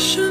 show.